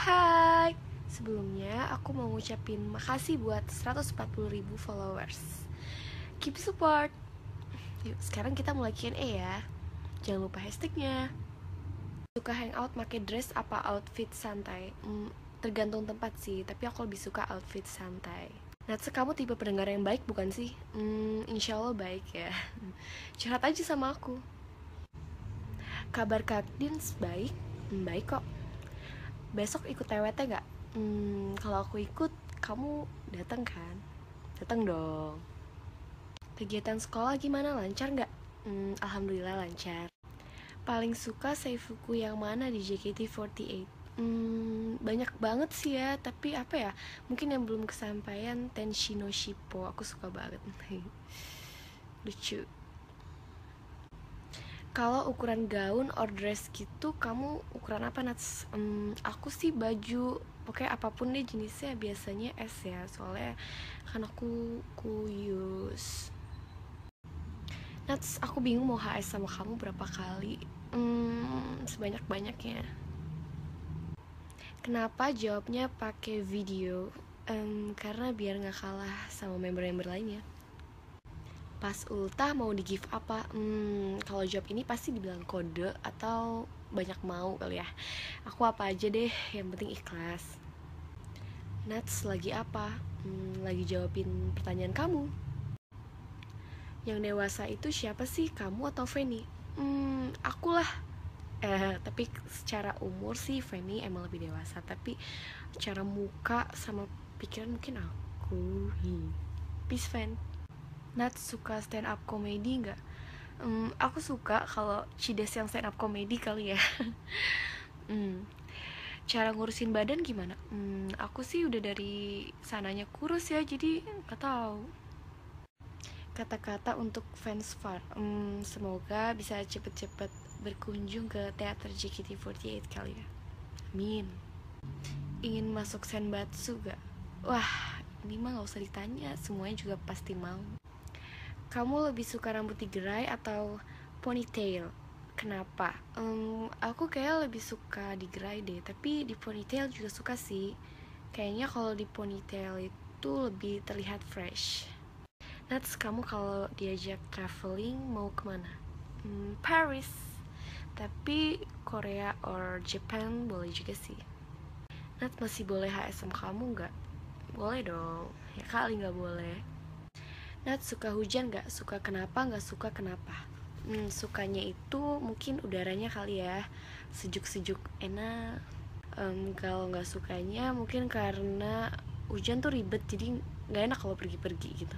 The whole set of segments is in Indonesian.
Hai, sebelumnya aku mau ngucapin makasih buat 140 ribu followers. Keep support. Yuk, sekarang kita mulai Q&A ya. Jangan lupa hashtagnya. Suka hangout pakai dress apa outfit santai? Hmm, tergantung tempat sih, tapi aku lebih suka outfit santai. Natsa, kamu tipe pendengar yang baik bukan sih? Hmm, insya Allah baik ya. Curhat aja sama aku. Kabar Kak Dins baik? Hmm, baik kok besok ikut TWT gak? Hmm, kalau aku ikut, kamu datang kan? Datang dong. Kegiatan sekolah gimana? Lancar nggak? Hmm, Alhamdulillah lancar. Paling suka seifuku yang mana di JKT48? Hmm, banyak banget sih ya, tapi apa ya? Mungkin yang belum kesampaian Tenshino Shippo, aku suka banget. Lucu kalau ukuran gaun or dress gitu kamu ukuran apa Nats? Um, aku sih baju pokoknya apa pun deh jenisnya biasanya S ya. Soalnya kan aku kuyus. Nats aku bingung mau HS sama kamu berapa kali. Hmm, sebanyak banyaknya kenapa jawabnya pakai video? Um, karena biar nggak kalah sama member-member lainnya pas ultah mau di give apa hmm, kalau jawab ini pasti dibilang kode atau banyak mau kali ya. Aku apa aja deh yang penting ikhlas. Nats lagi apa? Hmm, lagi jawabin pertanyaan kamu. Yang dewasa itu siapa sih kamu atau Feni hmm, akulah eh tapi secara umur sih Feni emang lebih dewasa. Tapi cara muka sama pikiran mungkin aku. Peace fan Nat suka stand up comedy nggak? Um, aku suka kalau Cides yang stand up comedy kali ya. um, cara ngurusin badan gimana? Um, aku sih udah dari sananya kurus ya, jadi nggak tahu. Kata-kata untuk fans Far, um, semoga bisa cepet-cepet berkunjung ke teater JKT48 kali ya. Amin. Ingin masuk Senbatsu gak? Wah, ini mah gak usah ditanya, semuanya juga pasti mau. Kamu lebih suka rambut digerai atau ponytail? Kenapa? Um, aku kayak lebih suka digerai deh, tapi di ponytail juga suka sih. Kayaknya kalau di ponytail itu lebih terlihat fresh. Nats, kamu kalau diajak traveling mau ke mana? Hmm, Paris. Tapi Korea or Japan boleh juga sih. Nats masih boleh HSM kamu nggak? Boleh dong. Ya kali nggak boleh. Nat suka hujan gak? Suka kenapa? Gak suka kenapa? Hmm, sukanya itu mungkin udaranya kali ya Sejuk-sejuk enak um, Kalau gak sukanya mungkin karena hujan tuh ribet Jadi gak enak kalau pergi-pergi gitu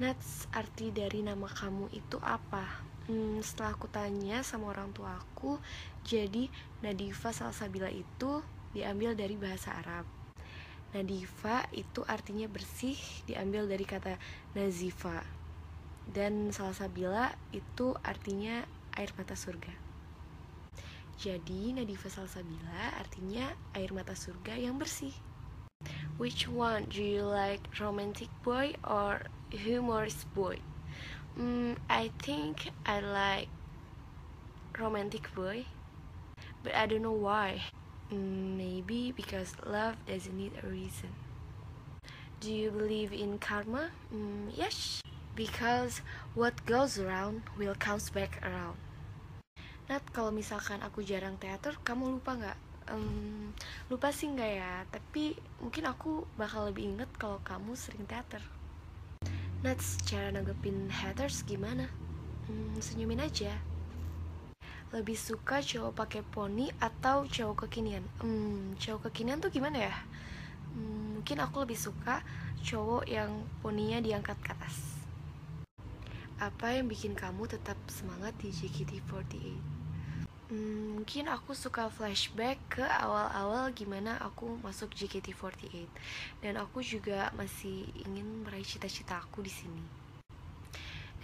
Nats, arti dari nama kamu itu apa? Hmm, setelah aku tanya sama orang tua aku Jadi Nadifa Salsabila itu diambil dari bahasa Arab Nadifa itu artinya bersih diambil dari kata nazifa dan salsabila itu artinya air mata surga. Jadi Nadifa salsabila artinya air mata surga yang bersih. Which one do you like, romantic boy or humorous boy? Mm, I think I like romantic boy, but I don't know why. Maybe because love doesn't need a reason. Do you believe in karma? Mm, yes, because what goes around will comes back around. Nat, kalau misalkan aku jarang teater, kamu lupa nggak? Um, lupa sih nggak ya, tapi mungkin aku bakal lebih inget kalau kamu sering teater. Nat, cara nanggepin haters gimana? Hmm, senyumin aja lebih suka cowok pakai poni atau cowok kekinian? Hmm, cowok kekinian tuh gimana ya? Hmm, mungkin aku lebih suka cowok yang poninya diangkat ke atas. Apa yang bikin kamu tetap semangat di JKT48 hmm, mungkin aku suka flashback ke awal-awal gimana aku masuk JKT48 dan aku juga masih ingin meraih cita-cita aku di sini.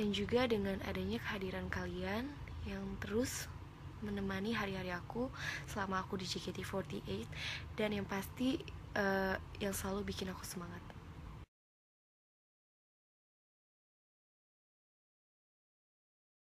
Dan juga dengan adanya kehadiran kalian yang terus menemani hari-hari aku selama aku di JKT48 dan yang pasti uh, yang selalu bikin aku semangat